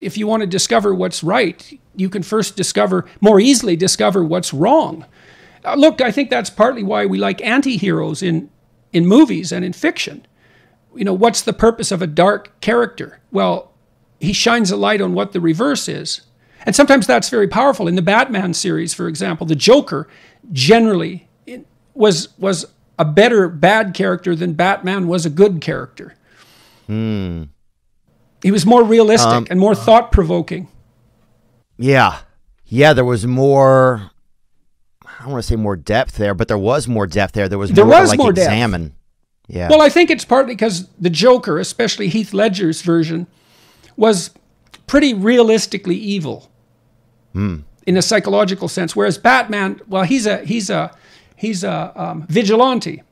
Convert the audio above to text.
if you want to discover what's right, you can first discover, more easily discover what's wrong. Uh, look, I think that's partly why we like anti heroes in, in movies and in fiction. You know, what's the purpose of a dark character? Well, he shines a light on what the reverse is. And sometimes that's very powerful. In the Batman series, for example, the Joker generally was, was a better bad character than Batman was a good character. Hmm. He was more realistic um, and more thought provoking. Yeah. Yeah, there was more I don't want to say more depth there, but there was more depth there. There was there more was to, like, more examine. Depth. Yeah. Well, I think it's partly because the Joker, especially Heath Ledger's version, was pretty realistically evil mm. in a psychological sense. Whereas Batman, well, he's a he's a he's a um, vigilante.